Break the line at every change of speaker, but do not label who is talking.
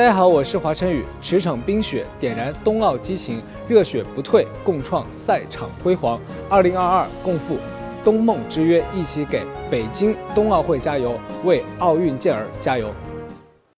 大家好我是华晨宇。驰骋冰雪点燃冬奥激情热血不退共创赛场辉煌。二零二二共赴冬梦之约一起给北京冬奥会加油为奥运健儿加油。